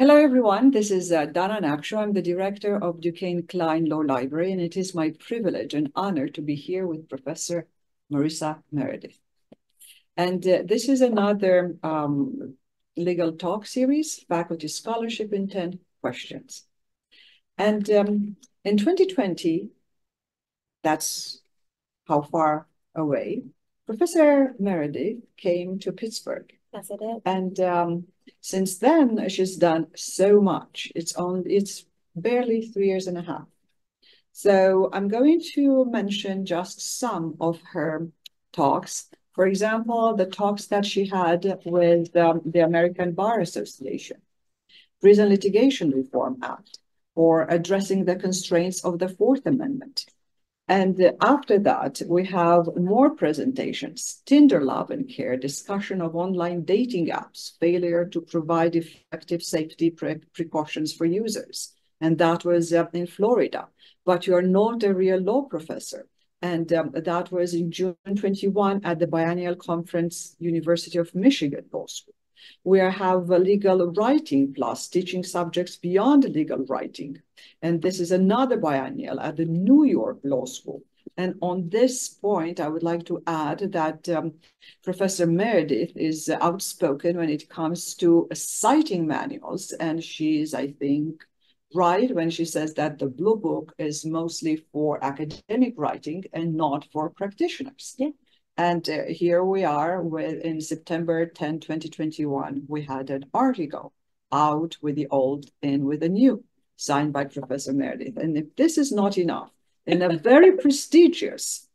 Hello, everyone. This is uh, Dana Neacsu. I'm the director of Duquesne Kline Law Library, and it is my privilege and honor to be here with Professor Marissa Meredith. And uh, this is another um, legal talk series, faculty scholarship in 10 questions. And um, in 2020, that's how far away, Professor Meredith came to Pittsburgh. Yes, it is. And um, since then, she's done so much. It's on, it's barely three years and a half. So I'm going to mention just some of her talks. For example, the talks that she had with um, the American Bar Association, Prison Litigation Reform Act, or addressing the constraints of the Fourth Amendment. And after that, we have more presentations, Tinder Love and Care, discussion of online dating apps, failure to provide effective safety pre precautions for users. And that was uh, in Florida. But you're not a real law professor. And um, that was in June 21 at the Biennial Conference, University of Michigan Law School. We have legal writing plus teaching subjects beyond legal writing. And this is another biennial at the New York Law School. And on this point, I would like to add that um, Professor Meredith is outspoken when it comes to citing manuals. And she is, I think, right when she says that the Blue Book is mostly for academic writing and not for practitioners. Yeah. And uh, here we are with in September 10, 2021, we had an article out with the old and with the new, signed by Professor Meredith. And if this is not enough, in a very prestigious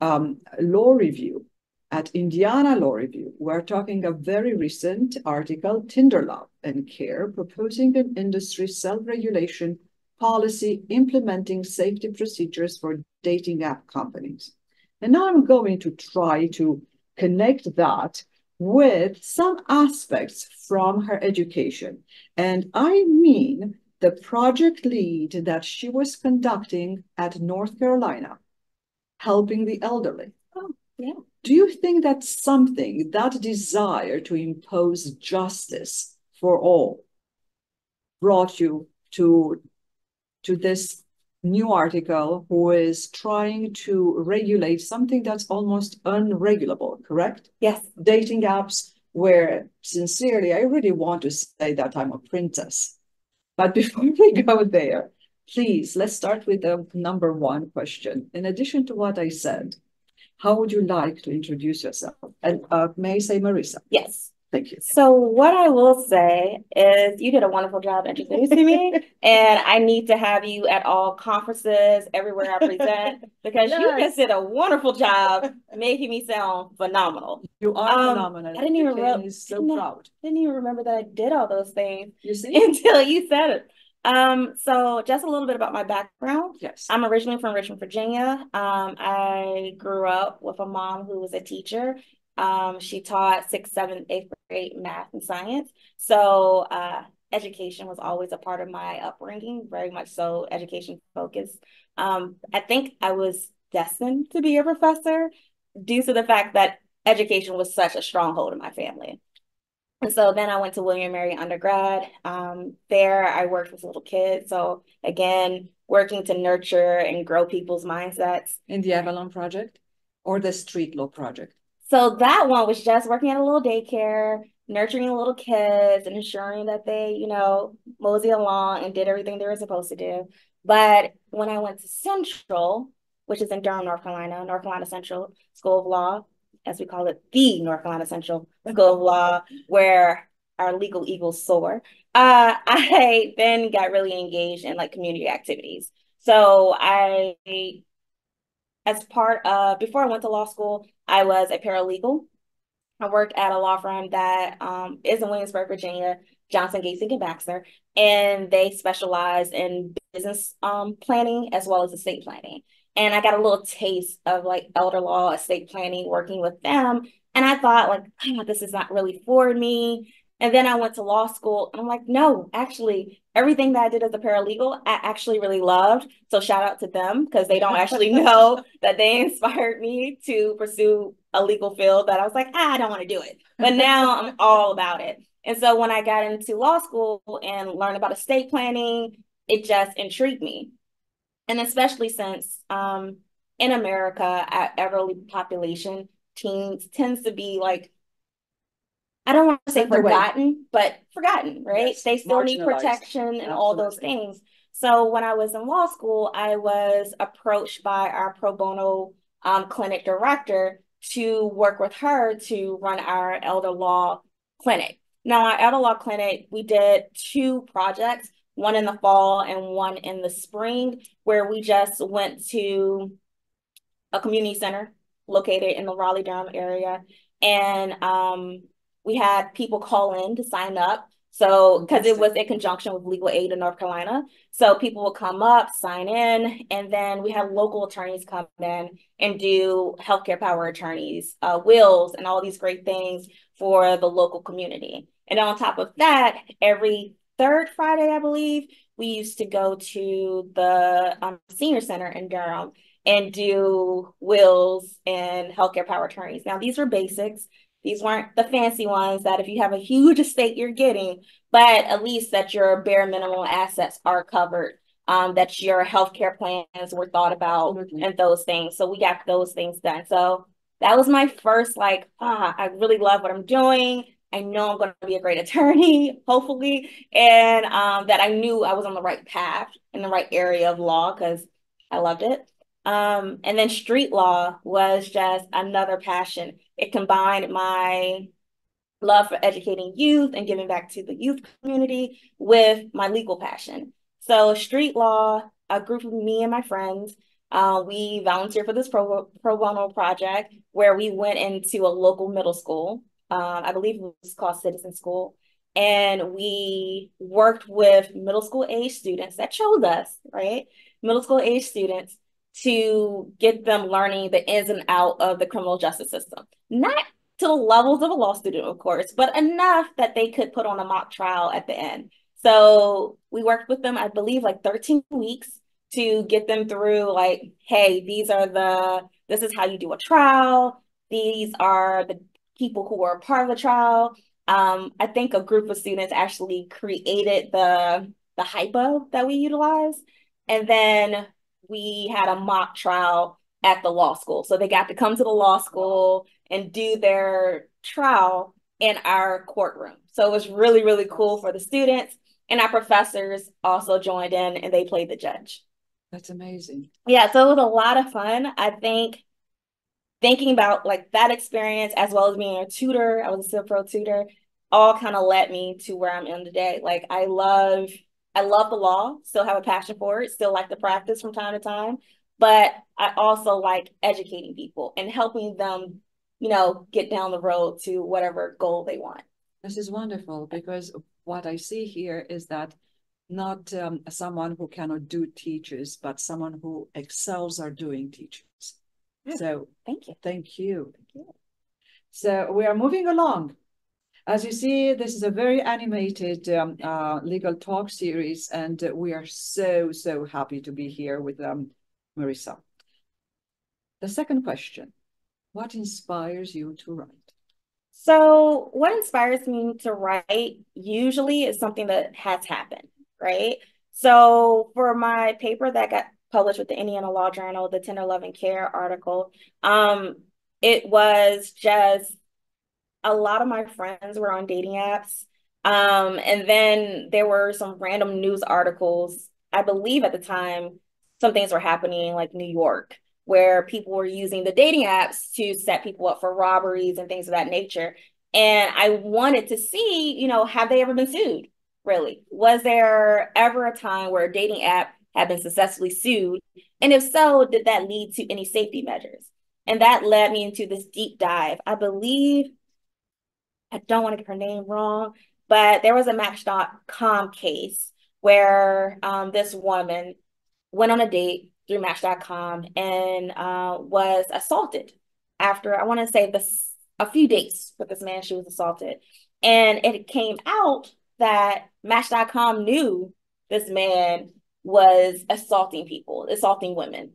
um, law review at Indiana Law Review, we're talking a very recent article, Tinder Love and Care, proposing an industry self-regulation policy implementing safety procedures for dating app companies. And now I'm going to try to connect that with some aspects from her education. And I mean the project lead that she was conducting at North Carolina, helping the elderly. Oh, yeah. Do you think that something, that desire to impose justice for all, brought you to, to this new article who is trying to regulate something that's almost unregulable, correct? Yes. Dating apps where sincerely, I really want to say that I'm a princess. But before we go there, please, let's start with the number one question. In addition to what I said, how would you like to introduce yourself? And uh, may I say Marissa? Yes. Thank you. So what I will say is you did a wonderful job introducing me and I need to have you at all conferences everywhere I present because yes. you just did a wonderful job making me sound phenomenal. You are um, phenomenal. I didn't even remember. so didn't, proud. Didn't even remember that I did all those things. You see? Until you said it. Um, so just a little bit about my background. Yes. I'm originally from Richmond, Virginia. Um, I grew up with a mom who was a teacher um, she taught sixth, seventh, eighth grade math and science. So uh, education was always a part of my upbringing, very much so education focused. Um, I think I was destined to be a professor due to the fact that education was such a stronghold in my family. And so then I went to William Mary undergrad. Um, there I worked with little kids. So again, working to nurture and grow people's mindsets. In the Avalon Project or the Street Law Project? So that one was just working at a little daycare, nurturing little kids and ensuring that they, you know, mosey along and did everything they were supposed to do. But when I went to Central, which is in Durham, North Carolina, North Carolina Central School of Law, as we call it, the North Carolina Central School of Law, where our legal eagles soar. Uh, I then got really engaged in like community activities. So I as part of before I went to law school, I was a paralegal. I worked at a law firm that um, is in Williamsburg, Virginia, Johnson, Gacy, and Baxter, and they specialize in business um, planning as well as estate planning. And I got a little taste of like elder law, estate planning, working with them. And I thought, like, oh, this is not really for me. And then I went to law school and I'm like, no, actually, everything that I did as a paralegal, I actually really loved. So shout out to them because they don't actually know that they inspired me to pursue a legal field that I was like, ah, I don't want to do it. But now I'm all about it. And so when I got into law school and learned about estate planning, it just intrigued me. And especially since um, in America, at elderly population, teens tends to be like, I don't want to say forgotten, but forgotten, right? Yes, they still need protection and Absolutely. all those things. So when I was in law school, I was approached by our pro bono um, clinic director to work with her to run our elder law clinic. Now, our elder law clinic, we did two projects, one in the fall and one in the spring, where we just went to a community center located in the Raleigh Durham area. And um, we had people call in to sign up so, because it was in conjunction with Legal Aid in North Carolina. So, people would come up, sign in, and then we had local attorneys come in and do healthcare power attorneys, uh, wills, and all these great things for the local community. And on top of that, every third Friday, I believe, we used to go to the um, senior center in Durham and do wills and healthcare power attorneys. Now, these are basics. These weren't the fancy ones that if you have a huge estate, you're getting, but at least that your bare minimum assets are covered, um, that your healthcare plans were thought about mm-hmm. and those things. So we got those things done. So that was my first, like, ah, I really love what I'm doing. I know I'm going to be a great attorney, hopefully, and um, that I knew I was on the right path in the right area of law because I loved it. Um, and then street law was just another passion. It combined my love for educating youth and giving back to the youth community with my legal passion. So, street law, a group of me and my friends, uh, we volunteered for this pro, pro bono project where we went into a local middle school. Um, I believe it was called Citizen School. And we worked with middle school age students that chose us, right? Middle school age students to get them learning the ins and out of the criminal justice system. Not to the levels of a law student, of course, but enough that they could put on a mock trial at the end. So we worked with them, I believe, like 13 weeks to get them through, like, hey, these are the, this is how you do a trial. These are the people who were part of the trial. Um, I think a group of students actually created the the hypo that we utilize. And then we had a mock trial at the law school. So they got to come to the law school and do their trial in our courtroom. So it was really, really cool for the students. And our professors also joined in and they played the judge. That's amazing. Yeah, so it was a lot of fun. I think thinking about like that experience as well as being a tutor, I was a Civ Pro tutor, all kind of led me to where I'm in today. Like I love I love the law, still have a passion for it, still like to practice from time to time, but I also like educating people and helping them, you know, get down the road to whatever goal they want. This is wonderful because what I see here is that not um, someone who cannot do teachers, but someone who excels are doing teachers. So thank you. Thank you. Thank you. So we are moving along. As you see, this is a very animated um, uh, legal talk series, and we are so, so happy to be here with um, Marissa. The second question, what inspires you to write? So what inspires me to write usually is something that has happened, right? So for my paper that got published with the Indiana Law Journal, the Tender Loving Care article, um, it was just a lot of my friends were on dating apps. Um, and then there were some random news articles. I believe at the time, some things were happening in like New York, where people were using the dating apps to set people up for robberies and things of that nature. And I wanted to see, you know, have they ever been sued? Really? Was there ever a time where a dating app had been successfully sued? And if so, did that lead to any safety measures? And that led me into this deep dive. I believe I don't want to get her name wrong, but there was a Match.com case where um, this woman went on a date through Match.com and uh, was assaulted after, I want to say, this a few dates with this man she was assaulted. And it came out that Match.com knew this man was assaulting people, assaulting women.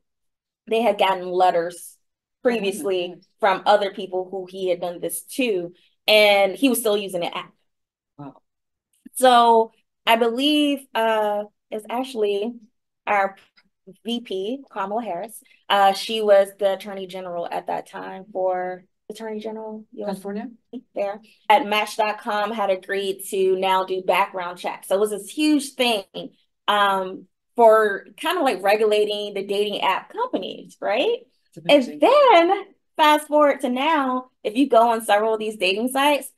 They had gotten letters previously oh from other people who he had done this to and he was still using the app. Wow. So I believe uh it's actually our VP, Kamala Harris. Uh, she was the Attorney General at that time for Attorney General California there at Match.com had agreed to now do background checks. So it was this huge thing um, for kind of like regulating the dating app companies, right? And then fast forward to now, if you go on several of these dating sites,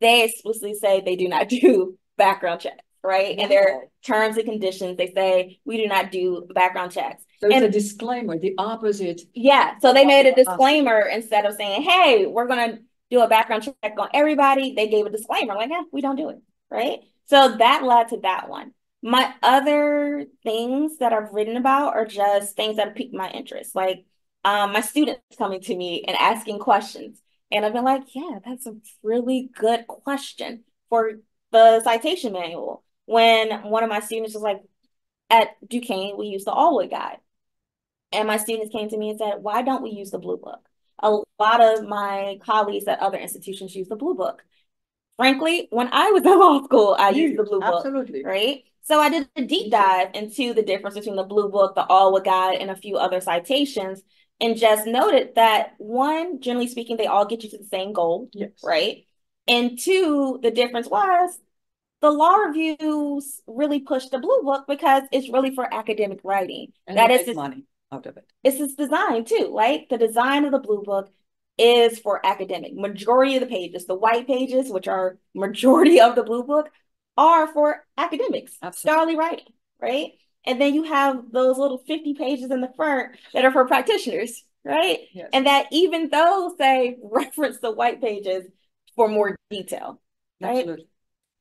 they explicitly say they do not do background checks right? Wow. And their terms and conditions, they say we do not do background checks. So it's and, a disclaimer, the opposite. Yeah. So they made a disclaimer instead of saying, hey, we're gonna do a background check on everybody. They gave a disclaimer, like, yeah, we don't do it. Right. So that led to that one. My other things that I've written about are just things that piqued my interest, like um, my students coming to me and asking questions. And I've been like, yeah, that's a really good question for the citation manual when one of my students was like, at Duquesne, we use the ALWD Guide. And my students came to me and said, why don't we use the Blue Book? A lot of my colleagues at other institutions use the Blue Book. Frankly, when I was in law school, I you, used the Blue Book. absolutely. Book. Right. So I did a deep dive into the difference between the Blue Book, the ALWD Guide, and a few other citations, and just noted that one, generally speaking, they all get you to the same goal. Yes. Right. And two, the difference was the law reviews really push the blue book because it's really for academic writing. And that is money out of it. It's its design too, right? The design of the blue book is for academic. Majority of the pages, the white pages, which are majority of the blue book, are for academics, Absolutely. scholarly writing, right? And then you have those little 50 pages in the front that are for practitioners, right? Yes. And that even though say reference the white pages for more detail. Right? Absolutely.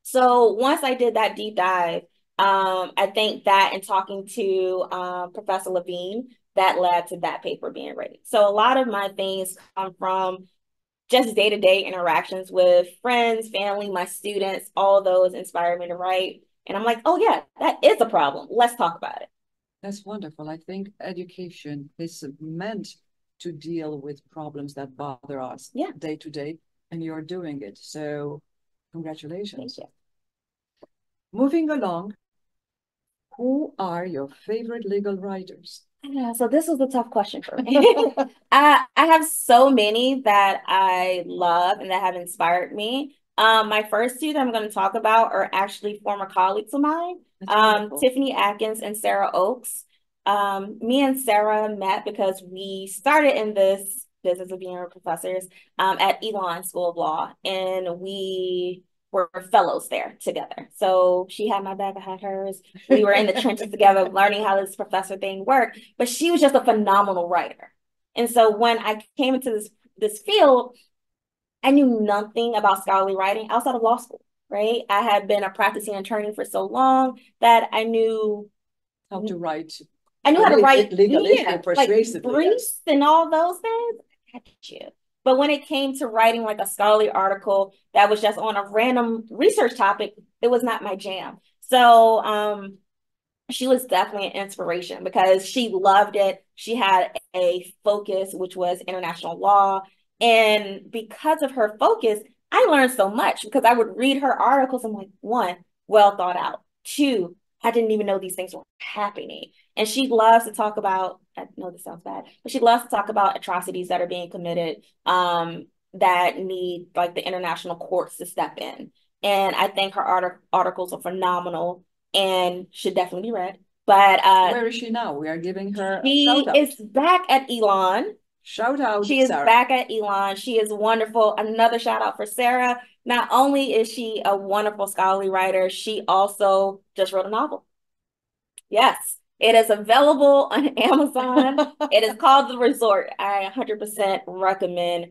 So once I did that deep dive, um, I think that in talking to um, Professor Levine, that led to that paper being ready. So a lot of my things come from just day-to-day interactions with friends, family, my students, all those inspired me to write. And I'm like, oh yeah, that is a problem. Let's talk about it. That's wonderful. I think education is meant to deal with problems that bother us yeah. day to day, and you're doing it. So congratulations. Moving along, who are your favorite legal writers? Yeah, so this was a tough question for me. I I have so many that I love and that have inspired me. Um, my first two that I'm going to talk about are actually former colleagues of mine, um, Tiffany Atkins and Sarah Oakes. Um, me and Sarah met because we started in this business of being professors um, at Elon School of Law, and we were fellows there together. So she had my back, I had hers. We were in the trenches together, learning how this professor thing worked. But she was just a phenomenal writer. And so when I came into this this field, I knew nothing about scholarly writing outside of law school, right? I had been a practicing attorney for so long that I knew how to write. I knew how to write legally yeah, persuasively. Like briefs and all those things. I you. But when it came to writing like a scholarly article that was just on a random research topic, it was not my jam. So um, she was definitely an inspiration because she loved it. She had a focus, which was international law. And because of her focus, I learned so much because I would read her articles. I'm like, one, well thought out. Two, I didn't even know these things were happening. And she loves to talk about, I know this sounds bad, but she loves to talk about atrocities that are being committed um, that need like the international courts to step in. And I think her art- articles are phenomenal and should definitely be read. But uh, where is she now? We are giving her. She is back at Elon. Shout out. She is Sarah. back at Elon. She is wonderful. Another shout out for Sarah. Not only is she a wonderful scholarly writer, she also just wrote a novel. Yes, it is available on Amazon. it is called The Resort. I 100% recommend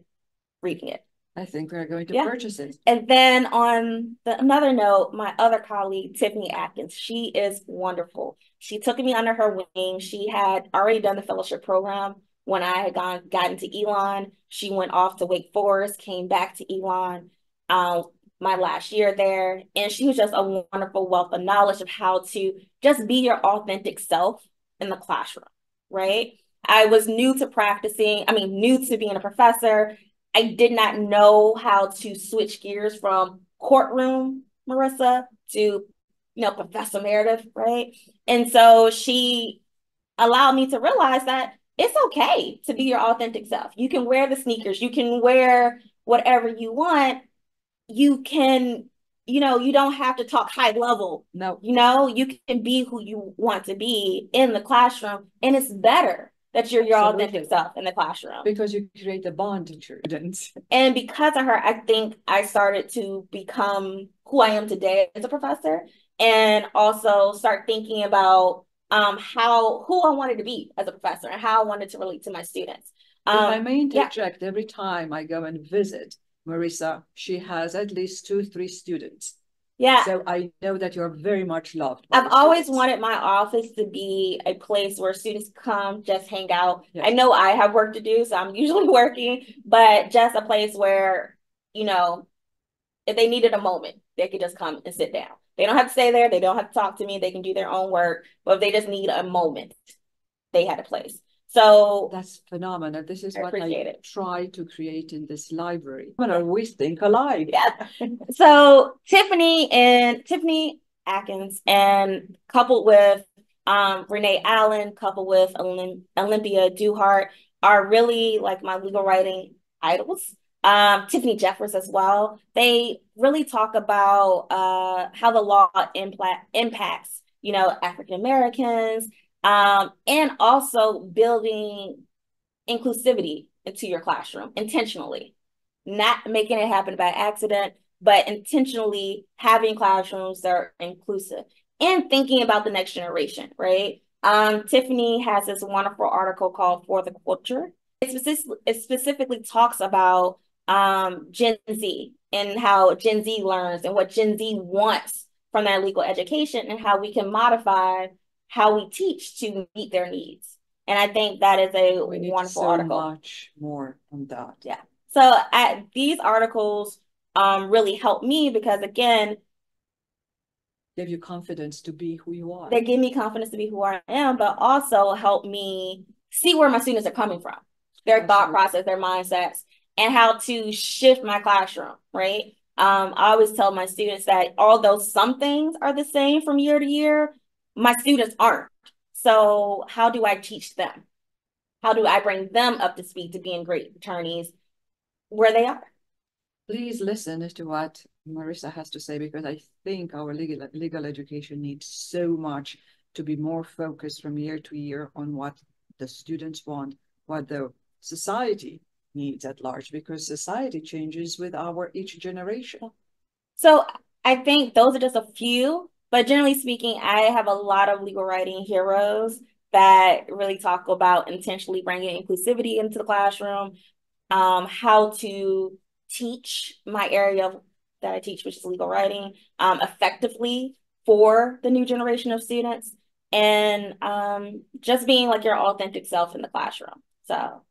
reading it. I think we're going to yeah. purchase it. And then on the, another note, my other colleague, Tiffany Atkins, she is wonderful. She took me under her wing. She had already done the fellowship program when I had gone gotten to Elon. She went off to Wake Forest, came back to Elon. Um, my last year there. And she was just a wonderful wealth of knowledge of how to just be your authentic self in the classroom, right? I was new to practicing, I mean, new to being a professor. I did not know how to switch gears from courtroom Marissa to, you know, Professor Meredith, right? And so she allowed me to realize that it's okay to be your authentic self. You can wear the sneakers, you can wear whatever you want. You can, you know, you don't have to talk high level. No. You know, you can be who you want to be in the classroom, and it's better that you're your Absolutely. authentic self in the classroom. Because you create a bond with your students. And because of her, I think I started to become who I am today as a professor and also start thinking about um how who I wanted to be as a professor and how I wanted to relate to my students. If I Um, may yeah. every time I go and visit Marissa, she has at least two, three students. yeah, So I know that you're very much loved. I've always students. wanted my office to be a place where students come, just hang out. I know I have work to do, so I'm usually working, but just a place where, you know, if they needed a moment, they could just come and sit down. They don't have to stay there, they don't have to talk to me, they can do their own work, but if they just need a moment, they had a place. So That's phenomenal. This is I what I it. try to create in this library. We think alike. Yeah. So Tiffany and Tiffany Atkins and coupled with um Renee Allen, coupled with Olym Olympia Duhart are really like my legal writing idols. Um, Tiffany Jeffers as well. They really talk about uh how the law impla- impacts, you know, African Americans, um, and also building inclusivity into your classroom intentionally not making it happen by accident, but intentionally having classrooms that are inclusive and thinking about the next generation, right? Um, Tiffany has this wonderful article called For the Culture. It, it specifically talks about um, Gen Z and how Gen Z learns and what Gen Z wants from their legal education and how we can modify how we teach to meet their needs. And I think that is a We need wonderful so article. much more on that. Yeah. So at these articles um really help me because again, Give you confidence to be who you are. they give me confidence to be who I am, but also help me see where my students are coming from, their thought process, their mindsets, and how to shift my classroom, right? Um, I always tell my students that although some things are the same from year to year, my students aren't. So how do I teach them? How do I bring them up to speed to being great attorneys where they are? Please listen to what Marissa has to say because I think our legal legal education needs so much to be more focused from year to year on what the students want, what the society needs at large, because society changes with our each generation. So I think those are just a few, but generally speaking, I have a lot of legal writing heroes that really talk about intentionally bringing inclusivity into the classroom, um, how to teach my area of, that I teach, which is legal writing, um, effectively for the new generation of students, and um, just being like your authentic self in the classroom. So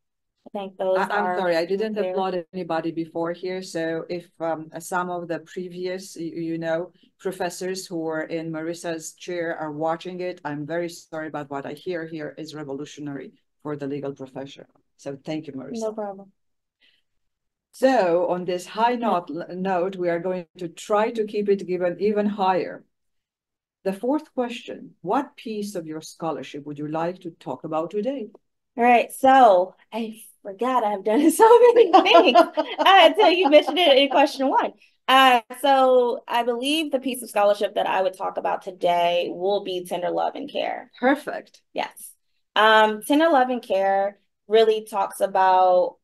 think those I, I'm are sorry, I didn't there. applaud anybody before here. So if um, some of the previous, you, you know, professors who were in Marissa's chair are watching it, I'm very sorry about what I hear here is revolutionary for the legal profession. So thank you, Marissa. no problem. So on this high note, note, we are going to try to keep it given even higher. The fourth question, what piece of your scholarship would you like to talk about today? All right, so I forgot I've done so many things until you mentioned it in question one. Uh, so I believe the piece of scholarship that I would talk about today will be tender love and care. Perfect. Yes. Um, tender love and care really talks about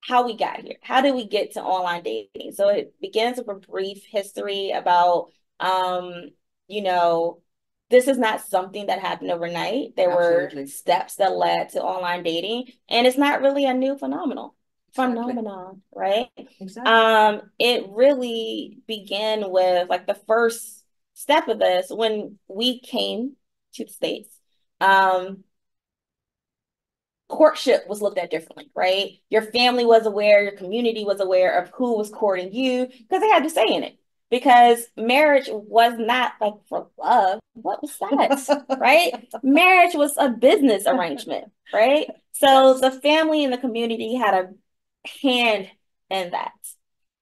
how we got here. How did we get to online dating? So it begins with a brief history about, um, you know, this is not something that happened overnight. There Absolutely. were steps that led to online dating, and it's not really a new phenomenon. Exactly. Phenomenon, right? Exactly. Um, it really began with like the first step of this when we came to the States. Um, courtship was looked at differently, right? Your family was aware, your community was aware of who was courting you because they had to say in it. Because marriage was not like for love. What was that? right? Marriage was a business arrangement, right? So the family and the community had a hand in that.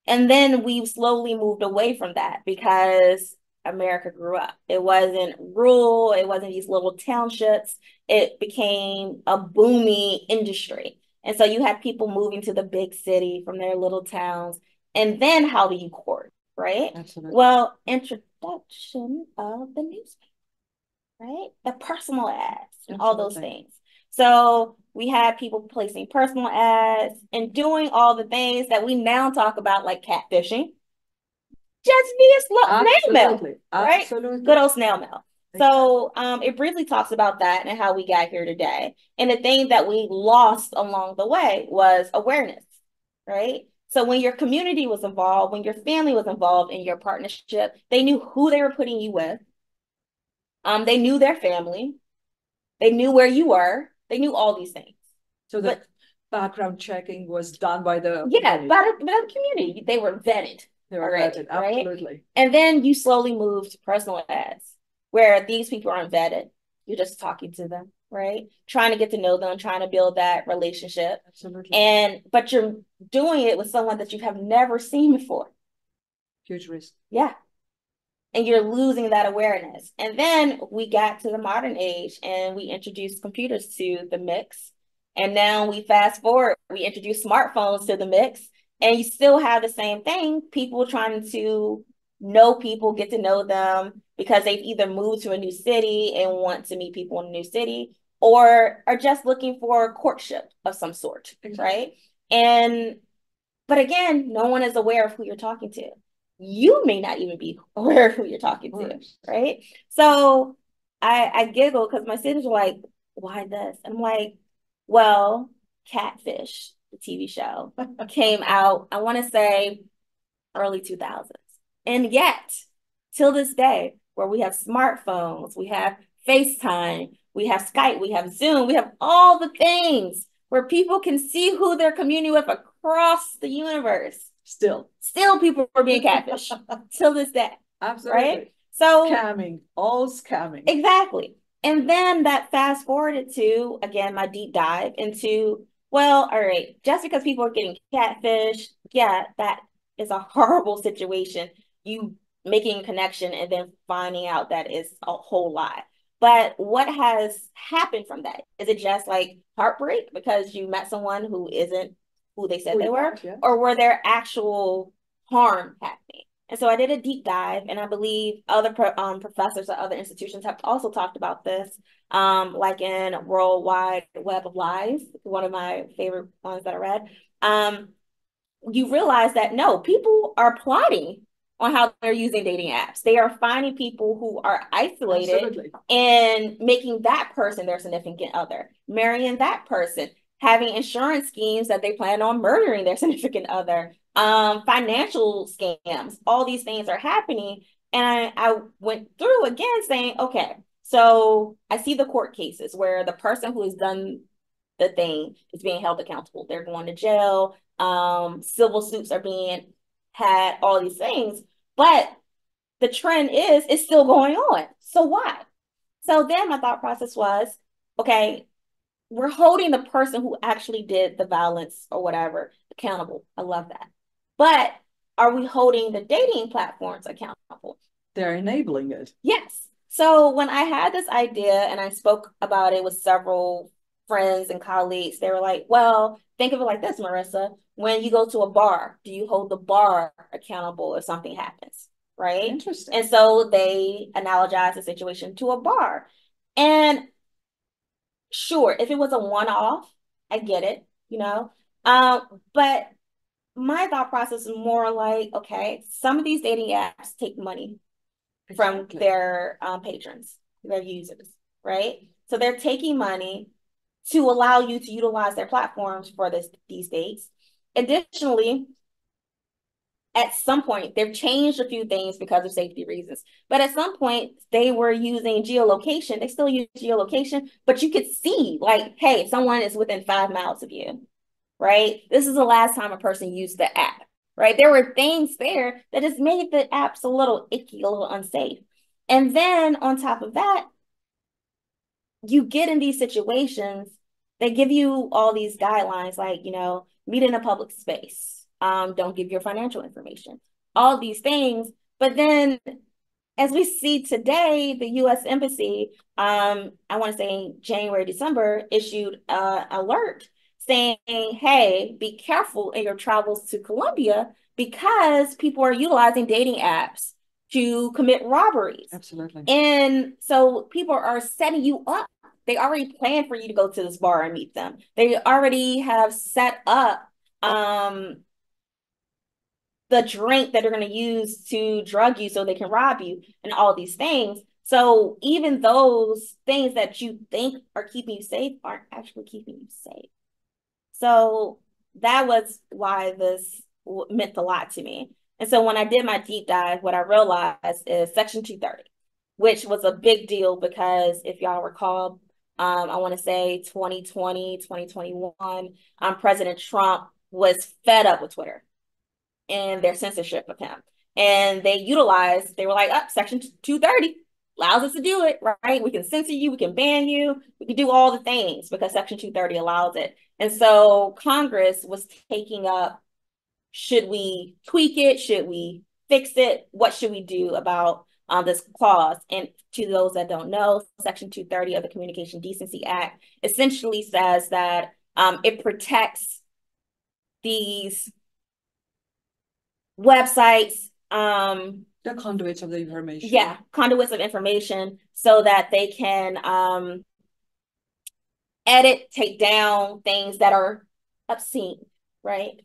And then we slowly moved away from that because America grew up. It wasn't rural, it wasn't these little townships. It became a booming industry. And so you had people moving to the big city from their little towns. And then how do you court, right? Absolutely. Well, introduction of the newspaper, right? The personal ads and Absolutely. all those things. So we had people placing personal ads and doing all the things that we now talk about, like catfishing, just via snail mail, right? Absolutely. Good old snail mail. So um, it briefly talks about that and how we got here today. And the thing that we lost along the way was awareness, right? So when your community was involved, when your family was involved in your partnership, they knew who they were putting you with. Um, they knew their family. They knew where you were. They knew all these things. So the but, background checking was done by the yeah by the, by the community. They were vetted. They were already, vetted, absolutely. Right? And then you slowly moved to personal ads where these people aren't vetted. You're just talking to them, right? Trying to get to know them, trying to build that relationship. Absolutely. And but you're doing it with someone that you have never seen before. Huge risk. Yeah. And you're losing that awareness. And then we got to the modern age and we introduced computers to the mix. And now we fast forward, we introduce smartphones to the mix, and you still have the same thing people trying to know people, get to know them because they've either moved to a new city and want to meet people in a new city or are just looking for courtship of some sort, exactly. right? And but again, no one is aware of who you're talking to. You may not even be aware of who you're talking to, right? So I I giggle because my students are like, why this? And I'm like, well, Catfish, the TV show, came out, I want to say early 2000s. And yet, till this day, where we have smartphones, we have FaceTime, we have Skype, we have Zoom, we have all the things where people can see who they're communing with across the universe. Still, still people are being catfish till this day. Absolutely. Right? So scamming, all scamming. Exactly. And then that fast forwarded to again my deep dive into well, all right, just because people are getting catfish, yeah, that is a horrible situation you making a connection and then finding out that it's a whole lot. But what has happened from that? Is it just like heartbreak because you met someone who isn't who they said they were? Yeah. Or were there actual harm happening? And so I did a deep dive, and I believe other pro, um, professors at other institutions have also talked about this, um, like in World Wide Web of Lies, one of my favorite ones that I read. Um, you realize that no, people are plotting on how they're using dating apps. They are finding people who are isolated Absolutely. and making that person their significant other, marrying that person, having insurance schemes that they plan on murdering their significant other, um, financial scams. All these things are happening. And I, I went through again saying, okay, so I see the court cases where the person who has done the thing is being held accountable. They're going to jail. Um, civil suits are being had all these things, but the trend is it's still going on. So why? So then my thought process was, okay, we're holding the person who actually did the violence or whatever accountable. I love that. But are we holding the dating platforms accountable? They're enabling it. Yes. So when I had this idea and I spoke about it with several friends and colleagues, they were like, well, think of it like this, Marissa when you go to a bar, do you hold the bar accountable if something happens? Right. Interesting. And so they analogize the situation to a bar. And sure, if it was a one off, I get it, you know. Um, but my thought process is more like, okay, some of these dating apps take money exactly. from their um, patrons, their users, right? So they're taking money to allow you to utilize their platforms for this these dates. Additionally, at some point, they've changed a few things because of safety reasons. But at some point, they were using geolocation. They still use geolocation, but you could see, like, hey, someone is within five miles of you, right? This is the last time a person used the app, right? There were things there that just made the apps a little icky, a little unsafe. And then on top of that, you get in these situations, they give you all these guidelines, like, you know, meet in a public space. um, don't give your financial information, all these things. But then as we see today, the U.S. Embassy, um, I want to say January, December, issued an alert saying, hey, be careful in your travels to Colombia because people are utilizing dating apps to commit robberies. Absolutely. And so people are setting you up. They already planned for you to go to this bar and meet them. They already have set up um, the drink that they're going to use to drug you so they can rob you and all these things. So even those things that you think are keeping you safe aren't actually keeping you safe. So that was why this meant a lot to me. And so when I did my deep dive, what I realized is Section 230, which was a big deal because if y'all recall, um, I want to say 2020, 2021, um, President Trump was fed up with Twitter and their censorship of him. And they utilized, they were like, up, oh, Section 230 allows us to do it, right? We can censor you, we can ban you, we can do all the things because Section 230 allows it. And so Congress was taking up should we tweak it? Should we fix it? What should we do about um, this clause? And to those that don't know, Section 230 of the Communication Decency Act essentially says that um, it protects these websites. Um, the conduits of the information. Yeah, conduits of information so that they can um, edit, take down things that are obscene, right?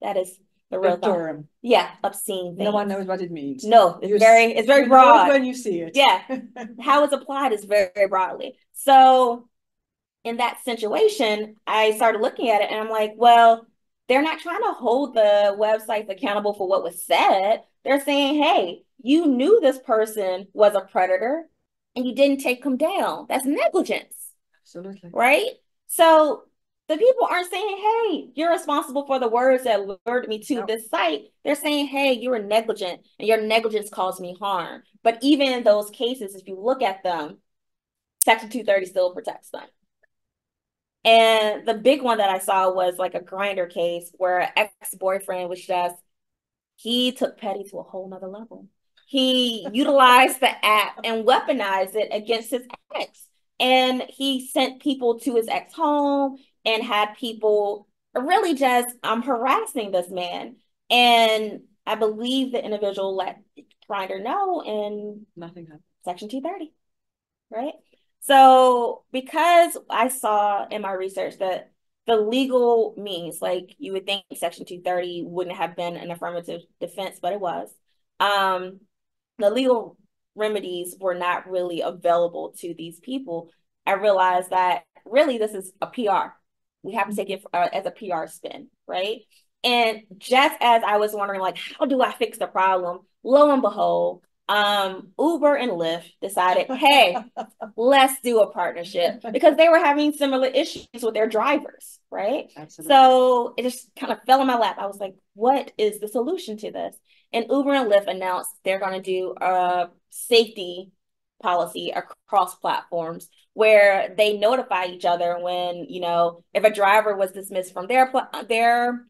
That is the real term. Yeah, obscene things. No one knows what it means. No, it's You're, very it's very broad. when you see it. Yeah. How it's applied is very, very broadly. So in that situation, I started looking at it and I'm like, well, they're not trying to hold the websites accountable for what was said. They're saying, hey, you knew this person was a predator and you didn't take them down. That's negligence. Absolutely. Right? So the people aren't saying, hey, you're responsible for the words that lured me to nope. this site. They're saying, hey, you were negligent and your negligence caused me harm. But even in those cases, if you look at them, Section 230 still protects them. And the big one that I saw was like a Grindr case where an ex-boyfriend was just, he took petty to a whole nother level. He utilized the app and weaponized it against his ex. And he sent people to his ex home and had people really just um harassing this man. And I believe the individual let Grindr know and nothing happened. Section 230. Right. So because I saw in my research that the legal means, like you would think Section 230 wouldn't have been an affirmative defense, but it was. Um, the legal remedies were not really available to these people. I realized that really this is a PR. We have to take it uh, as a PR spin, right? And just as I was wondering, like, how do I fix the problem? Lo and behold, um, Uber and Lyft decided, hey, let's do a partnership because they were having similar issues with their drivers, right? Absolutely. So it just kind of fell in my lap. I was like, what is the solution to this? And Uber and Lyft announced they're going to do a safety policy across platforms where they notify each other when you know if a driver was dismissed from their their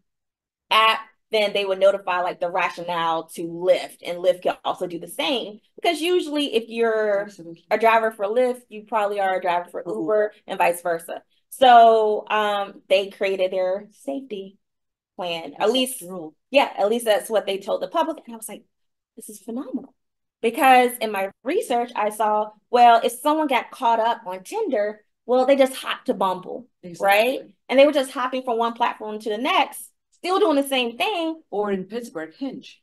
app then they would notify like the rationale to Lyft and Lyft can also do the same. Because usually if you're Absolutely. a driver for Lyft you probably are a driver for Uber. And vice versa. So um they created their safety plan. That's at least yeah at least that's what they told the public and I was like this is phenomenal because in my research, I saw, well, if someone got caught up on Tinder, well, they just hopped to Bumble, exactly. right? And they were just hopping from one platform to the next, still doing the same thing. Or in Pittsburgh, Hinge.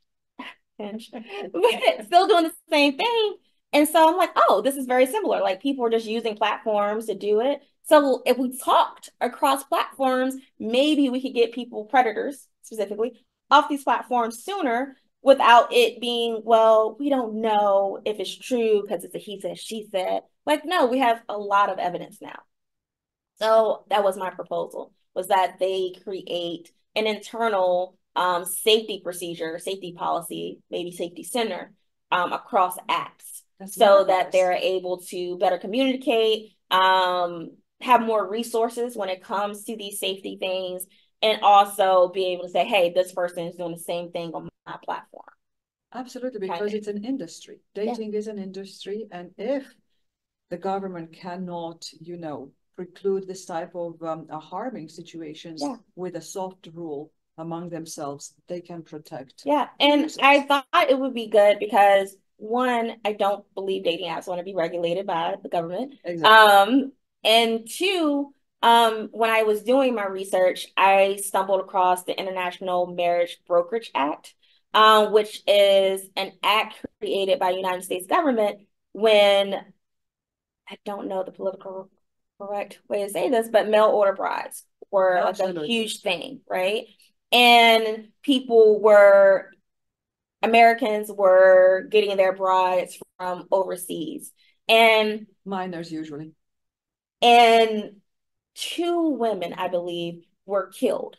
Hinge. still doing the same thing. And so I'm like, oh, this is very similar. Like people are just using platforms to do it. So if we talked across platforms, maybe we could get people, predators specifically, off these platforms sooner without it being, well, we don't know if it's true because it's a he said, she said. Like, no, we have a lot of evidence now. So that was my proposal, was that they create an internal um, safety procedure, safety policy, maybe safety center um, across apps That's so that they're able to better communicate, um, have more resources when it comes to these safety things, and also be able to say, hey, this person is doing the same thing on my platform. Absolutely, because it's an industry. Dating yeah. is an industry. And if the government cannot, you know, preclude this type of um, harming situations yeah. with a soft rule among themselves, they can protect. Yeah. And users. I thought it would be good because one, I don't believe dating apps want to be regulated by the government. Exactly. Um, and two, um, when I was doing my research, I stumbled across the International Marriage Brokerage Act, um, which is an act created by the United States government when I don't know the political correct way to say this, but mail order brides were like a huge thing, right? And people were Americans were getting their brides from overseas. And minors usually. And two women, I believe, were killed,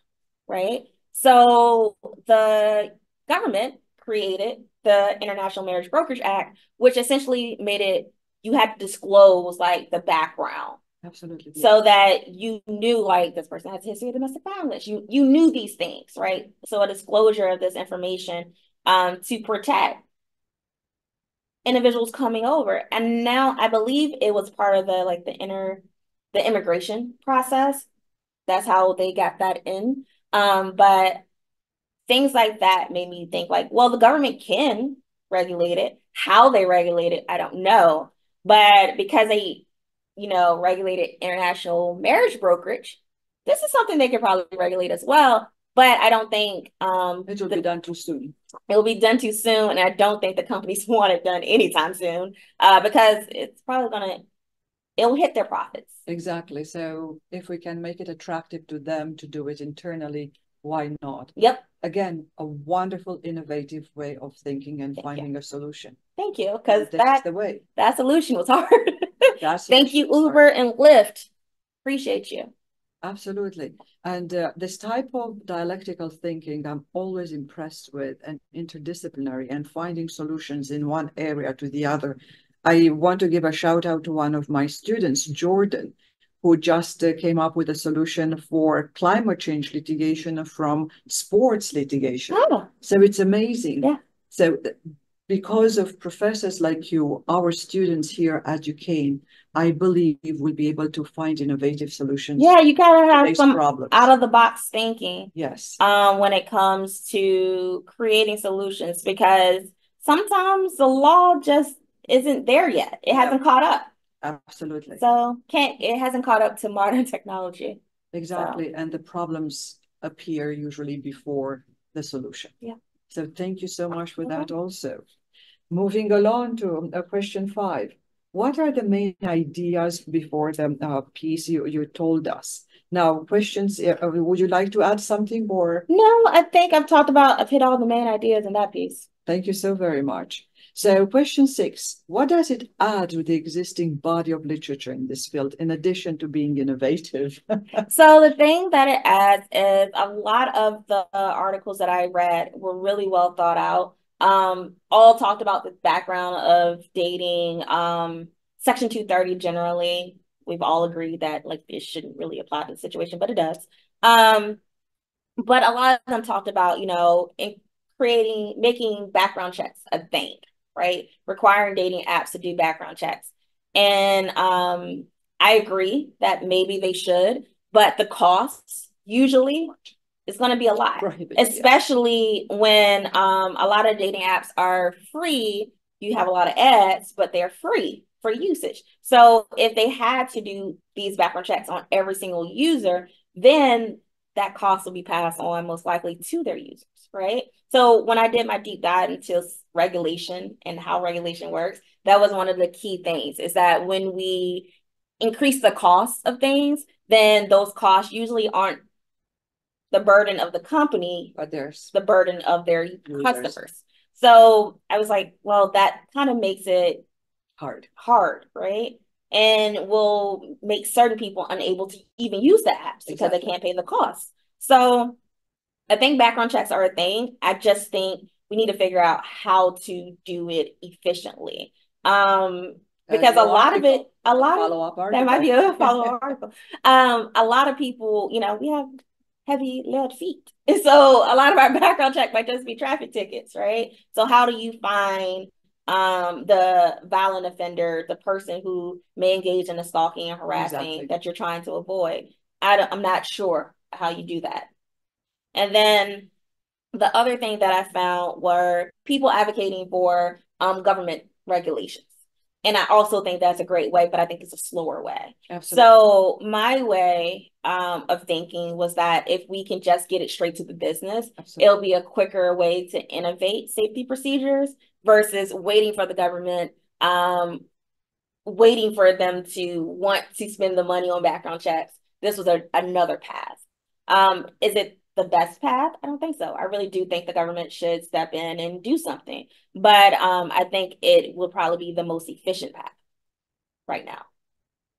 right? So the government created the International Marriage Brokerage Act, which essentially made it you had to disclose like the background. Absolutely. So that you knew like this person has a history of domestic violence. You you knew these things, right? So a disclosure of this information um, to protect individuals coming over. And now I believe it was part of the like the inner the immigration process. That's how they got that in. Um, but things like that made me think like, well, the government can regulate it. How they regulate it, I don't know. But because they, you know, regulated international marriage brokerage, this is something they could probably regulate as well. But I don't think um, it will the, be done too soon. It will be done too soon, and I don't think the companies want it done anytime soon uh, because it's probably gonna it'll hit their profits. Exactly. So if we can make it attractive to them to do it internally, why not? Yep. Again, a wonderful, innovative way of thinking and Thank finding you. a solution. Thank you, because that's the way. That solution was hard. Thank you, Uber hard. and Lyft. Appreciate you. Absolutely. And uh, this type of dialectical thinking, I'm always impressed with, and interdisciplinary, and finding solutions in one area to the other. I want to give a shout out to one of my students, Jordan, who just uh, came up with a solution for climate change litigation from sports litigation. Oh. So it's amazing. Yeah. So because of professors like you, our students here at Duquesne, I believe will be able to find innovative solutions. Yeah, you gotta have some problems. out of the box thinking. Yes. Um, when it comes to creating solutions, because sometimes the law just isn't there yet. It hasn't caught up. Absolutely. So can't it hasn't caught up to modern technology. Exactly. So. And the problems appear usually before the solution. Yeah. So thank you so much for okay. that also. Moving along to uh, question five. What are the main ideas before the uh, piece you, you told us? Now, questions, uh, would you like to add something or? No, I think I've talked about, I've hit all the main ideas in that piece. Thank you so very much. So question six, what does it add to the existing body of literature in this field in addition to being innovative? so the thing that it adds is a lot of the articles that I read were really well thought out. Um, all talked about the background of dating, um, Section 230 generally. We've all agreed that like it shouldn't really apply to the situation, but it does. Um, but a lot of them talked about, you know, in creating, making background checks a thing right? Requiring dating apps to do background checks. And um, I agree that maybe they should, but the costs usually is going to be a lot, right, especially yeah. when um, a lot of dating apps are free. You have a lot of ads, but they're free for usage. So if they had to do these background checks on every single user, then that cost will be passed on most likely to their users, right? So when I did my deep dive into regulation and how regulation works, that was one of the key things is that when we increase the cost of things, then those costs usually aren't the burden of the company, but there's the burden of their users. customers. So I was like, well, that kind of makes it hard, hard, right? And will make certain people unable to even use the apps exactly. because they can't pay the cost. So I think background checks are a thing. I just think we need to figure out how to do it efficiently. Um, because a lot article, of it, a lot of up that might be a follow up article. Um, a lot of people, you know, we have heavy lead feet. And so a lot of our background check might just be traffic tickets, right? So how do you find um, the violent offender, the person who may engage in the stalking and harassing exactly. that you're trying to avoid? I am not sure how you do that. And then the other thing that I found were people advocating for um, government regulations. And I also think that's a great way, but I think it's a slower way. Absolutely. So my way um, of thinking was that if we can just get it straight to the business, Absolutely. it'll be a quicker way to innovate safety procedures versus waiting for the government, um, waiting for them to want to spend the money on background checks. This was a, another path. Um, is it the best path? I don't think so. I really do think the government should step in and do something. But um, I think it will probably be the most efficient path right now.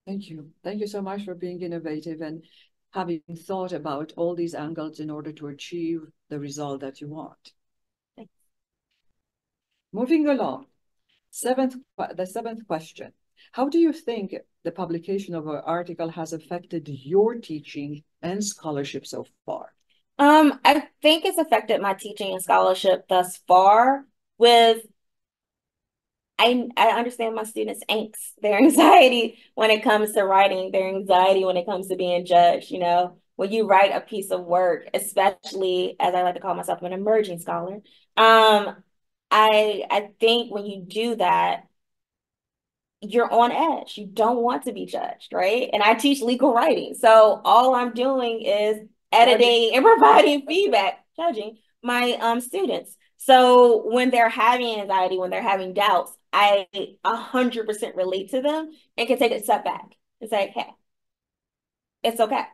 Thank you. Thank you so much for being innovative and having thought about all these angles in order to achieve the result that you want. Thanks. Moving along, seventh, the seventh question. How do you think the publication of our article has affected your teaching and scholarship so far? Um, I think it's affected my teaching and scholarship thus far with I I understand my students' angst, their anxiety when it comes to writing, their anxiety when it comes to being judged, you know. When you write a piece of work, especially as I like to call myself an emerging scholar, um, I I think when you do that, you're on edge. You don't want to be judged, right? And I teach legal writing. So all I'm doing is editing and providing feedback, judging my um students. So when they're having anxiety, when they're having doubts, I a hundred percent relate to them and can take a step back and say, hey, it's okay.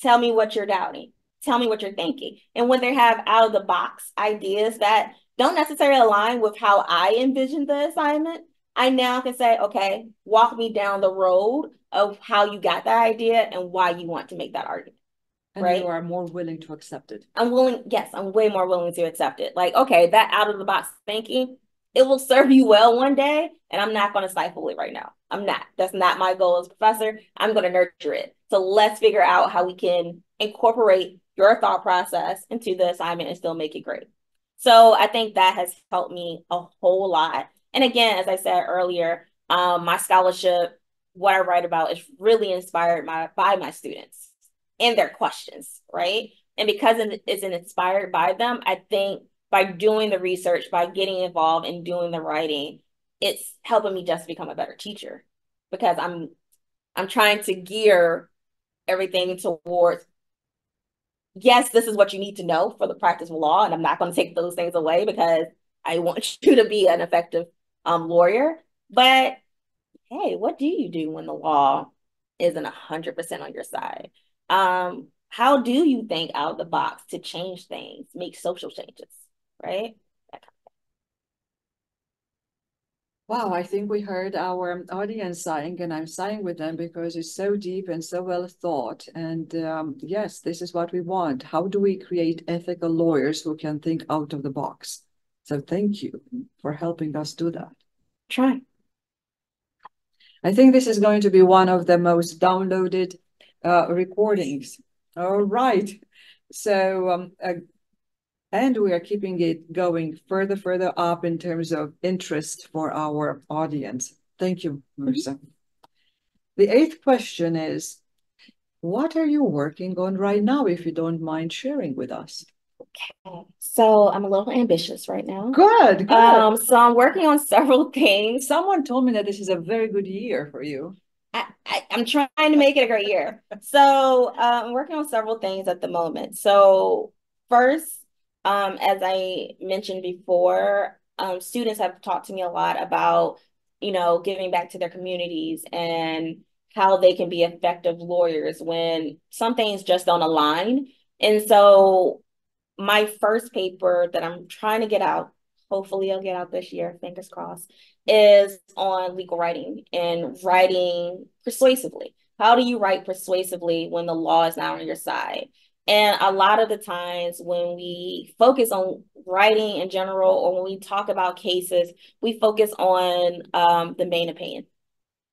Tell me what you're doubting. Tell me what you're thinking. And when they have out of the box ideas that don't necessarily align with how I envisioned the assignment, I now can say, okay, walk me down the road of how you got that idea and why you want to make that argument. And right? you are more willing to accept it. I'm willing, yes, I'm way more willing to accept it. Like, okay, that out of the box thinking, it will serve you well one day, and I'm not going to stifle it right now. I'm not. That's not my goal as professor. I'm going to nurture it. So let's figure out how we can incorporate your thought process into the assignment and still make it great. So I think that has helped me a whole lot. And again, as I said earlier, um, my scholarship, what I write about is really inspired my, by my students and their questions, right? And because it's inspired by them, I think by doing the research, by getting involved and doing the writing, it's helping me just become a better teacher because I'm I'm trying to gear everything towards yes, this is what you need to know for the practice of law, and I'm not going to take those things away because I want you to be an effective um, lawyer. But hey, what do you do when the law isn't 100% on your side? Um, how do you think out of the box to change things, make social changes, right? Wow, I think we heard our audience sighing, and I'm sighing with them because it's so deep and so well thought. And um, yes, this is what we want. How do we create ethical lawyers who can think out of the box? So thank you for helping us do that. Try. I think this is going to be one of the most downloaded uh, recordings. All right. So, um, uh, and we are keeping it going further, further up in terms of interest for our audience. Thank you, Marissa. Mm -hmm. The eighth question is, what are you working on right now, if you don't mind sharing with us? Okay, so I'm a little ambitious right now. Good, good. Um, so I'm working on several things. Someone told me that this is a very good year for you. I, am trying to make it a great year. So uh, I'm working on several things at the moment. So first, um, as I mentioned before, um, students have talked to me a lot about, you know, giving back to their communities and how they can be effective lawyers when some things just don't align. And so my first paper that I'm trying to get out, hopefully I'll get out this year, fingers crossed, is on legal writing and writing persuasively. How do you write persuasively when the law is not on your side? And a lot of the times when we focus on writing in general, or when we talk about cases, we focus on um, the main opinion,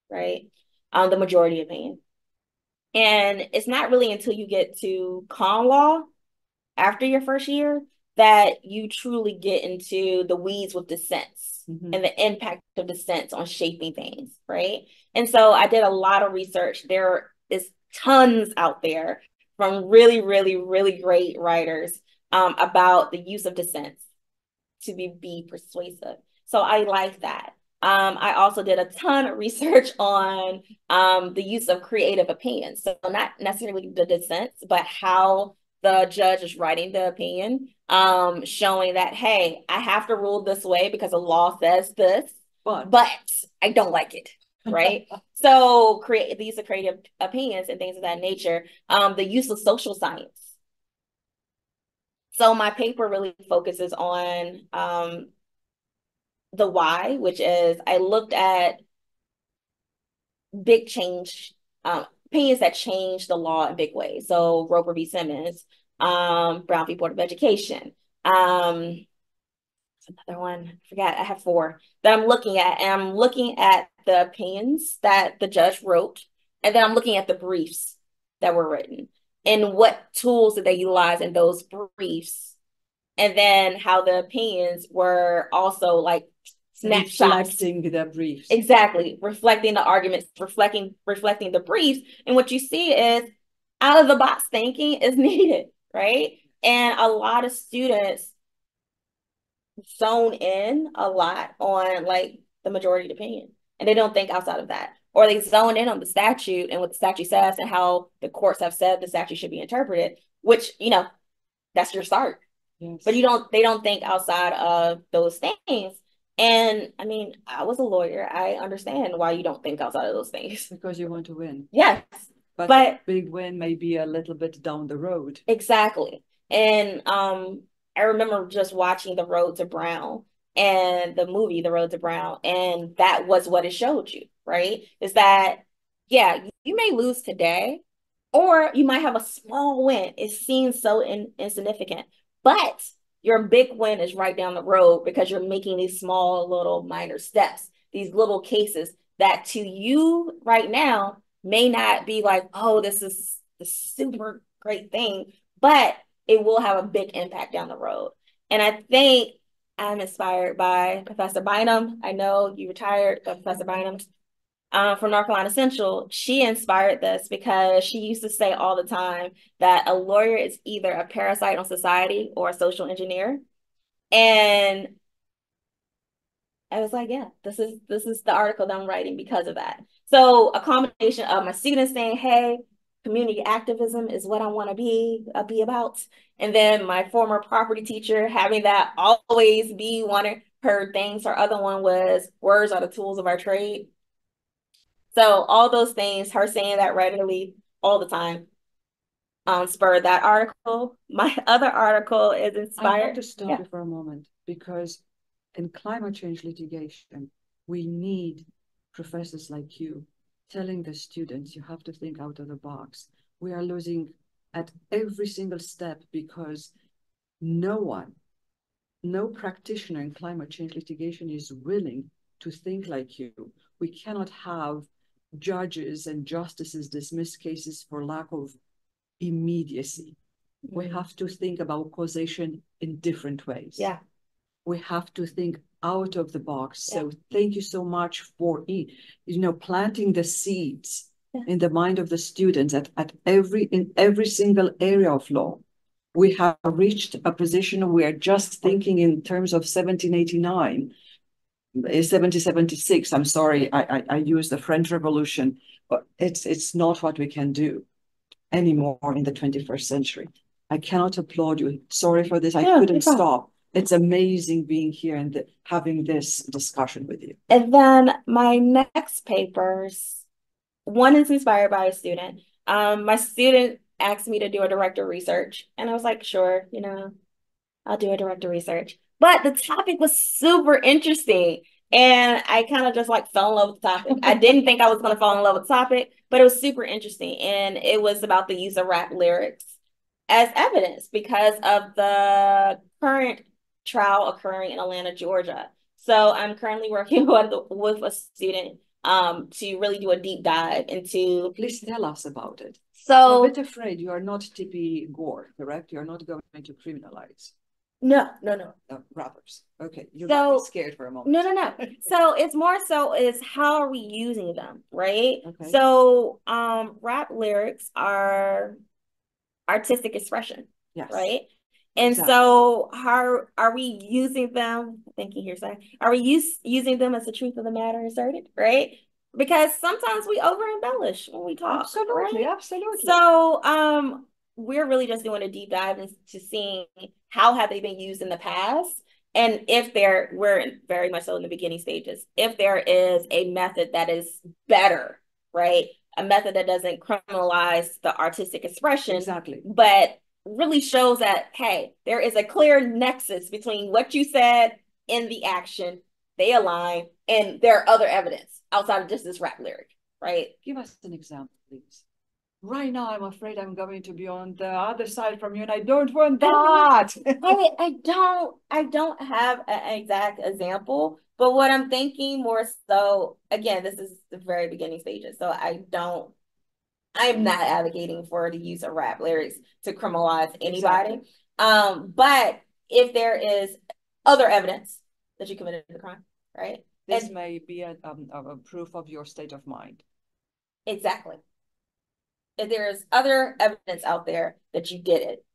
right? Um, the majority opinion. And it's not really until you get to con law after your first year that you truly get into the weeds with dissents mm-hmm. and the impact of dissents on shaping things, right? And so I did a lot of research. There is tons out there from really, really, really great writers um, about the use of dissents to be, be persuasive. So I like that. Um, I also did a ton of research on um, the use of creative opinions. So not necessarily the dissents, but how the judge is writing the opinion, um, showing that, hey, I have to rule this way because the law says this, but, but I don't like it. Right. so create these are creative opinions and things of that nature. Um, the use of social science. So my paper really focuses on um, the why, which is I looked at big change um, opinions that changed the law in big ways. So Roper v. Simmons, um, Brown v. Board of Education. Um, another one, I forgot, I have four that I'm looking at. And I'm looking at the opinions that the judge wrote, and then I'm looking at the briefs that were written and what tools did they utilize in those briefs. And then how the opinions were also like snapshots. Reflecting the briefs. Exactly. Reflecting the arguments, reflecting reflecting the briefs. And what you see is out of the box thinking is needed, right? And a lot of students zone in a lot on like the majority opinion and they don't think outside of that. Or they zone in on the statute and what the statute says and how the courts have said the statute should be interpreted, which, you know, that's your start. Yes. But you don't they don't think outside of those things. And I mean, I was a lawyer. I understand why you don't think outside of those things. Because you want to win. Yes. But, but big win may be a little bit down the road. Exactly. And um, I remember just watching The Road to Brown and the movie The Road to Brown, and that was what it showed you, right? Is that yeah, you may lose today, or you might have a small win. It seems so in, insignificant, but your big win is right down the road because you're making these small little minor steps, these little cases that to you right now may not be like, oh, this is the super great thing, but it will have a big impact down the road. And I think I'm inspired by Professor Bynum. I know you retired, Professor Bynum uh, from North Carolina Central. She inspired this because she used to say all the time that a lawyer is either a parasite on society or a social engineer. And I was like, yeah, this is this is the article that I'm writing because of that. So a combination of my students saying, hey, community activism is what I want to be uh, be about. And then my former property teacher having that always be one of her things. Her other one was words are the tools of our trade. So all those things, her saying that regularly all the time, um, spurred that article. My other article is inspired. I have to stop yeah. you for a moment because in climate change litigation, we need professors like you telling the students you have to think out of the box. We are losing at every single step because no one, no practitioner in climate change litigation is willing to think like you. We cannot have judges and justices dismiss cases for lack of immediacy. Mm-hmm. We have to think about causation in different ways. Yeah. We have to think out of the box. Yeah. So thank you so much for you know planting the seeds yeah. in the mind of the students at, at every in every single area of law. We have reached a position where we are just thinking in terms of 1789, 1776. I'm sorry, I, I, I use the French Revolution, but it's it's not what we can do anymore in the 21st century. I cannot applaud you. Sorry for this. I yeah, couldn't stop it's amazing being here and having this discussion with you. And then my next papers, one is inspired by a student. Um, my student asked me to do a director research, and I was like, sure, you know, I'll do a director research. But the topic was super interesting. And I kind of just like fell in love with the topic. I didn't think I was going to fall in love with the topic, but it was super interesting. And it was about the use of rap lyrics as evidence because of the current trial occurring in Atlanta, Georgia. So I'm currently working with, with a student um, to really do a deep dive into. Please tell us about it. So I'm a bit afraid you are not Tipper Gore, correct? You're not going to criminalize. No, no, no. Uh, rappers. Okay, you're so, scared for a moment. No, no, no. so it's more so is how are we using them, right? Okay. So um rap lyrics are artistic expression. Yes. Right. And exactly. so how are we using them? Thank you here, sir. Are we use, using them as the truth of the matter asserted? Right. Because sometimes we over embellish when we talk. Absolutely, right? absolutely. So um we're really just doing a deep dive into seeing how have they been used in the past. And if there we're very much so in the beginning stages if there is a method that is better right? A method that doesn't criminalize the artistic expression exactly. but really shows that hey there is a clear nexus between what you said in the action. They align and there are other evidence outside of just this rap lyric right? Give us an example please right now I'm afraid I'm going to be on the other side from you and I don't want that. I, I don't I don't have an exact example, but what I'm thinking more so again, this is the very beginning stages. So I don't I'm not advocating for the use of rap lyrics to criminalize anybody. Exactly. Um, but if there is other evidence that you committed the crime, right? This and, may be a, um, a proof of your state of mind. Exactly if there's other evidence out there that you did it.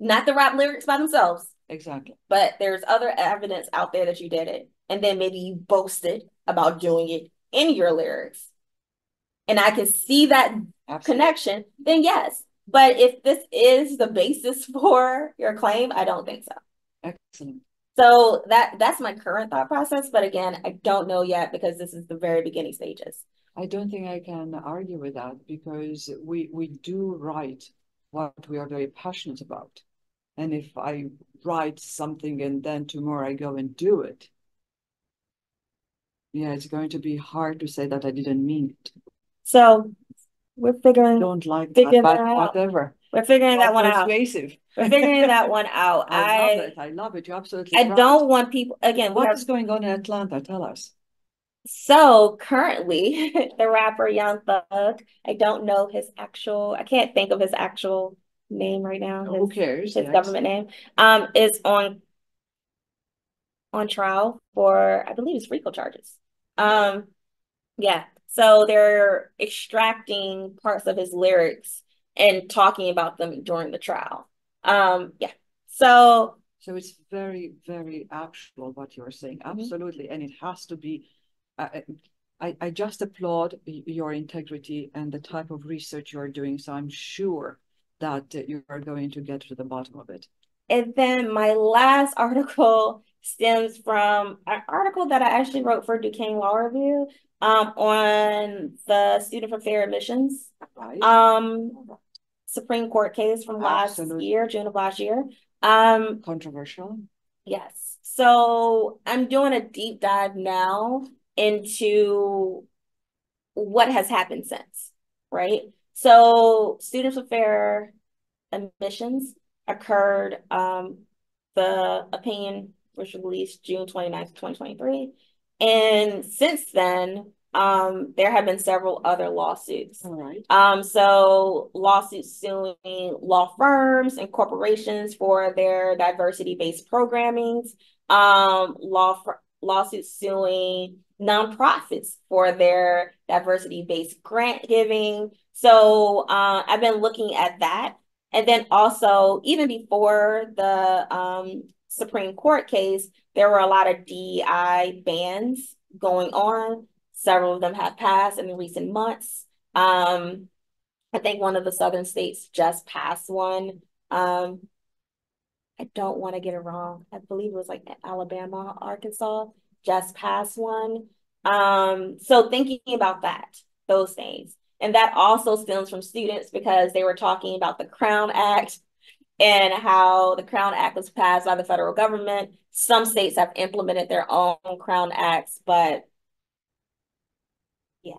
Not the rap lyrics by themselves. Exactly. But there's other evidence out there that you did it. And then maybe you boasted about doing it in your lyrics. And I can see that Absolutely. connection, then yes. But if this is the basis for your claim, I don't think so. Excellent. So that that's my current thought process. But again, I don't know yet because this is the very beginning stages. I don't think I can argue with that because we we do write what we are very passionate about. And if I write something and then tomorrow I go and do it, yeah, it's going to be hard to say that I didn't mean it. So we're figuring don't like that, but whatever. We're figuring that one persuasive. out. We're figuring that one out. I, I love it. I love it. You're absolutely I right. don't want people again. What have, is going on in Atlanta? Tell us. So currently, the rapper Young Thug, I don't know his actual, I can't think of his actual name right now. His, Who cares? His yes. government name um is on on trial for I believe it's RICO charges. Um, yeah. So they're extracting parts of his lyrics and talking about them during the trial. Um, yeah. So so it's very, very actual what you're saying. Mm-hmm. Absolutely. Mm -hmm. And it has to be I, I just applaud your integrity and the type of research you're doing. So I'm sure that you are going to get to the bottom of it. And then my last article stems from an article that I actually wrote for Duquesne Law Review um, on the Student for Fair Admissions right. um, Supreme Court case from last Absolutely. year, June of last year. Um, Controversial. Yes. So I'm doing a deep dive now into what has happened since, right? So students with fair admissions occurred. Um, the opinion was released June 29th, 2023. And since then, um, there have been several other lawsuits. All right. Um, so lawsuits suing law firms and corporations for their diversity-based programming, um, law lawsuits suing nonprofits for their diversity based grant giving. So uh, I've been looking at that. And then also, even before the um, Supreme Court case, there were a lot of DEI bans going on. Several of them have passed in the recent months. Um, I think one of the southern states just passed one. Um, I don't want to get it wrong. I believe it was like Alabama, Arkansas just passed one. Um, so thinking about that, those things. And that also stems from students because they were talking about the Crown Act and how the Crown Act was passed by the federal government. Some states have implemented their own Crown Acts, but yeah.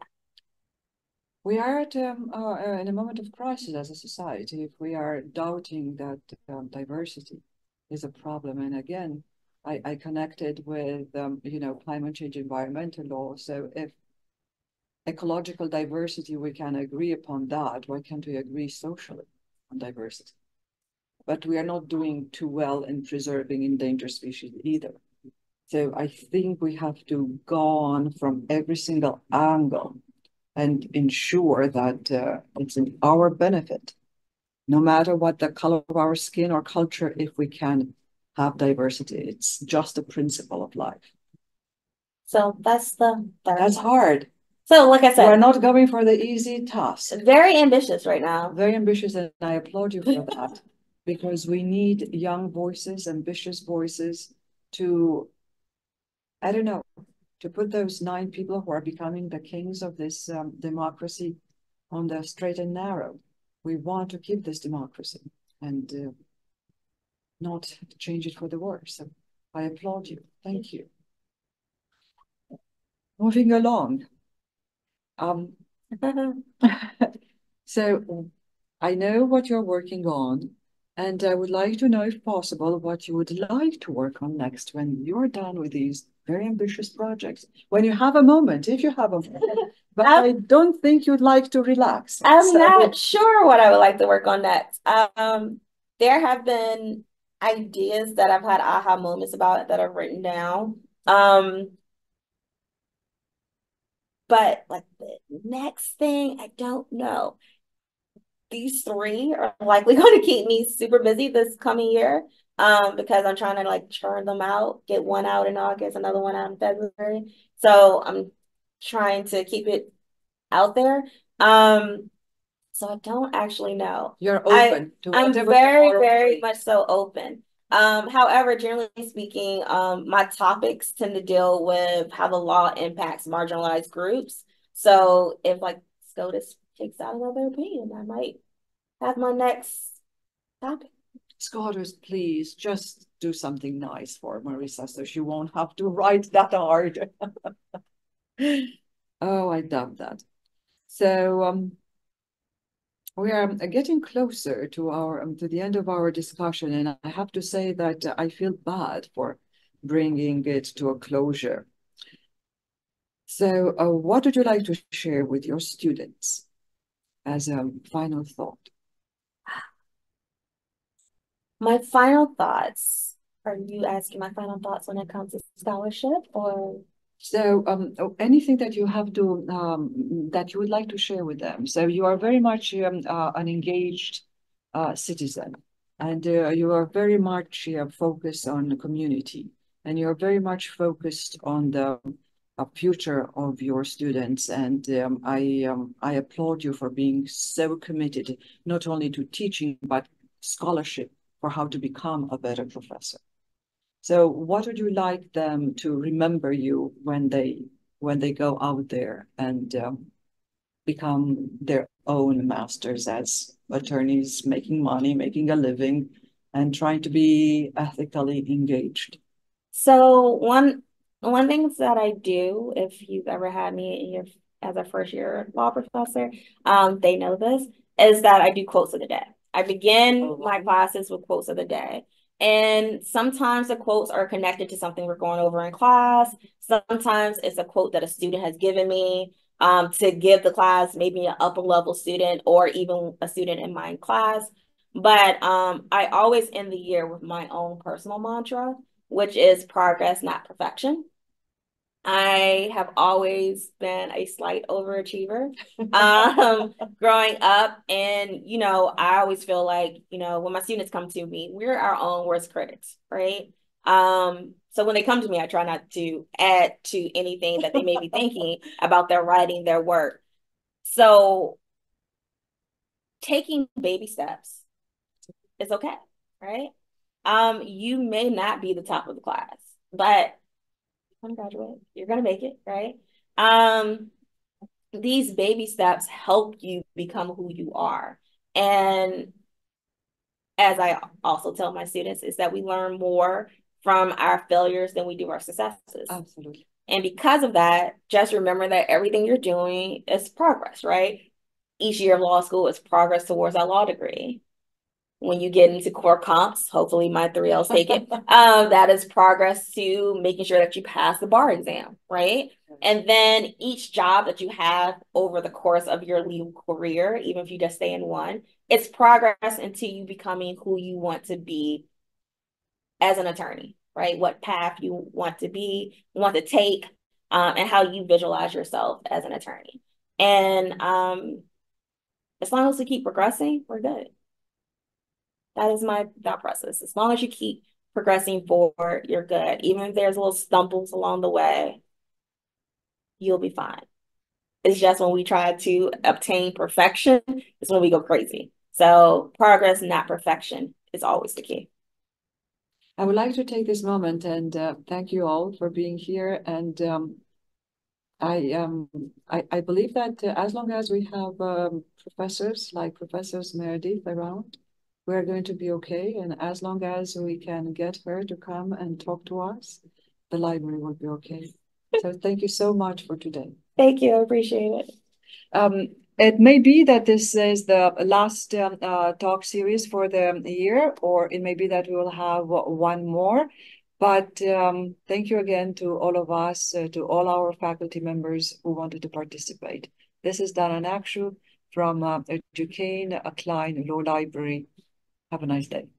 We are at um, uh, in a moment of crisis as a society if we are doubting that um, diversity is a problem. And again, I, I connected with, um, you know, climate change environmental law. So if ecological diversity, we can agree upon that. Why can't we agree socially on diversity? But we are not doing too well in preserving endangered species either. So I think we have to go on from every single angle and ensure that uh, it's in our benefit, no matter what the color of our skin or culture, if we can have diversity. It's just a principle of life. So that's the That's hard. So, like I said, we're not going for the easy task. Very ambitious right now. Very ambitious, and I applaud you for that because we need young voices, ambitious voices to, I don't know, to put those nine people who are becoming the kings of this um, democracy on the straight and narrow. We want to keep this democracy and uh, not change it for the worse. So I applaud you. Thank you. Moving along. Um, so I know what you're working on, and I would like to know, if possible, what you would like to work on next when you're done with these very ambitious projects. When you have a moment, if you have a moment. But um, I don't think you'd like to relax. I'm so. not sure what I would like to work on next. Um, there have been ideas that I've had aha moments about that I've written down. Um, but like the next thing, I don't know. These three are likely going to keep me super busy this coming year um, because I'm trying to like churn them out, get one out in August, another one out in February. So I'm trying to keep it out there. Um, so I don't actually know. You're open I, I'm very, very much so open. Um, however, generally speaking, um, my topics tend to deal with how the law impacts marginalized groups. So if like SCOTUS takes out another opinion, I might have my next topic. SCOTUS, please just do something nice for Marisa so she won't have to write that hard. oh, I love that. So um, we are getting closer to our um, to the end of our discussion, and I have to say that I feel bad for bringing it to a closure. So, uh, what would you like to share with your students as a final thought? My final thoughts. Are you asking my final thoughts when it comes to scholarship, or so um, oh, anything that you have to um, that you would like to share with them. So you are very much um, uh, an engaged uh, citizen, and uh, you are very much uh, focused on the community, and you are very much focused on the uh, future of your students. And um, I um, I applaud you for being so committed, not only to teaching but scholarship for how to become a better professor. So what would you like them to remember you when they when they go out there and um, become their own masters as attorneys, making money, making a living, and trying to be ethically engaged? So one one things that I do, if you've ever had me your as a first year law professor, um, they know this, is that I do quotes of the day. I begin oh, my classes with quotes of the day. And sometimes the quotes are connected to something we're going over in class. Sometimes it's a quote that a student has given me um, to give the class, maybe an upper level student or even a student in my class. But um, I always end the year with my own personal mantra, which is progress, not perfection. I have always been a slight overachiever um, growing up. And, you know, I always feel like, you know, when my students come to me, we're our own worst critics, right? Um, so when they come to me, I try not to add to anything that they may be thinking about their writing, their work. So taking baby steps is okay, right? Um, you may not be the top of the class, but to graduate. You're going to make it, right? Um, these baby steps help you become who you are. And as I also tell my students, is that we learn more from our failures than we do our successes. Absolutely. And because of that, just remember that everything you're doing is progress, right? Each year of law school is progress towards our law degree. When you get into core comps, hopefully my 3Ls take it. um, that is progress to making sure that you pass the bar exam, right? And then each job that you have over the course of your legal career, even if you just stay in one, it's progress into you becoming who you want to be as an attorney, right? What path you want to be, want to take, um, and how you visualize yourself as an attorney. And um, as long as we keep progressing, we're good. That is my thought process. As long as you keep progressing forward, you're good. Even if there's little stumbles along the way, you'll be fine. It's just when we try to obtain perfection, is when we go crazy. So progress, not perfection, is always the key. I would like to take this moment and uh, thank you all for being here. And um, I um I, I believe that uh, as long as we have um, professors like Professors Meredith around, we're going to be okay. And as long as we can get her to come and talk to us, the library will be okay. so thank you so much for today. Thank you. I appreciate it. Um, it may be that this is the last um, uh, talk series for the year, or it may be that we will have one more. But um, thank you again to all of us, uh, to all our faculty members who wanted to participate. This is Dana Neacsu from uh, Duquesne Kline Law Library. Have a nice day.